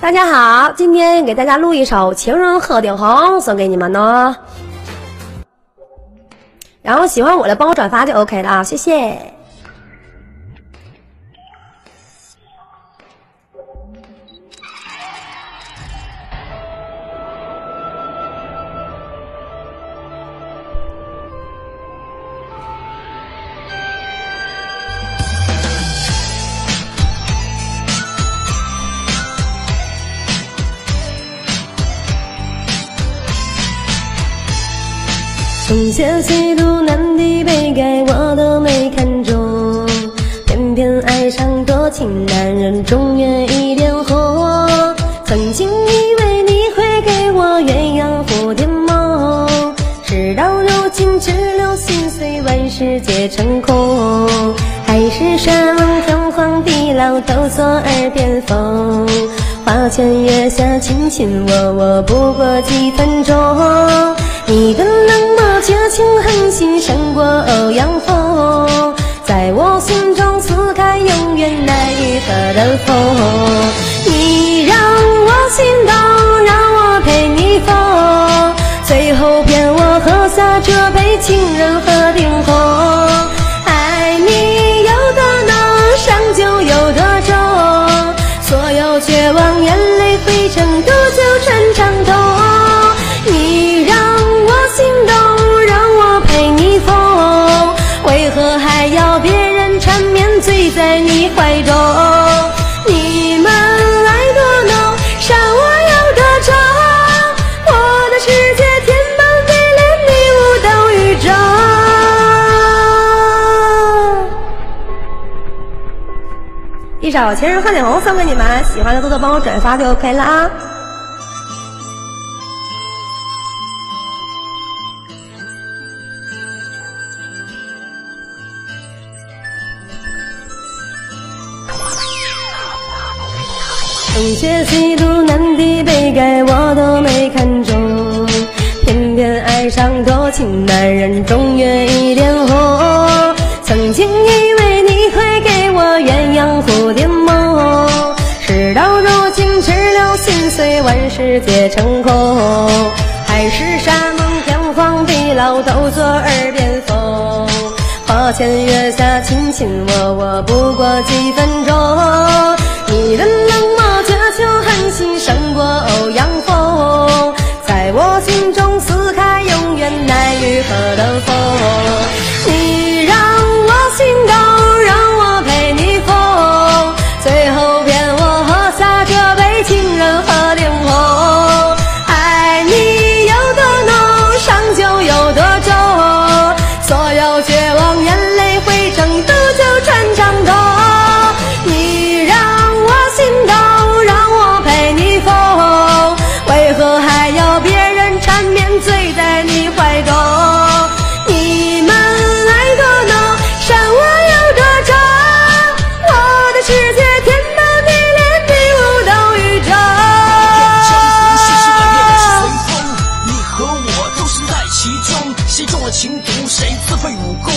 大家好，今天给大家录一首《情人鹤顶红》，送给你们呢。然后喜欢我的帮我转发就 OK 了啊，谢谢。东邪西毒南帝北丐我都没看中，偏偏爱上多情男人，中原一点红。曾经以为你会给我鸳鸯蝴蝶梦，事到如今只留心碎，万事皆成空。海誓山盟天荒地老都作耳边风，花前月下卿卿我我不过几分钟。你的冷漠情狠心胜过欧阳锋，在我心中撕开永远难愈合的缝。你让我心动，让我陪你疯，最后骗我喝下这杯情人鹤顶红。爱你有多浓，伤就有多重，所有绝望眼泪汇成在你怀中，你们爱多浓，伤我有多重。我的世界天崩地裂，你无动于衷。一首《情人鹤顶红》送给你们，喜欢的多多帮我转发就 OK 了啊。东邪西毒南帝北丐我都没看中，偏偏爱上多情男人，中原一点红。曾经以为你会给我鸳鸯蝴蝶梦，事到如今只留心碎，万事皆成空。海誓山盟天荒地老都作耳边风，花前月下卿卿我我不过几分钟。你的废武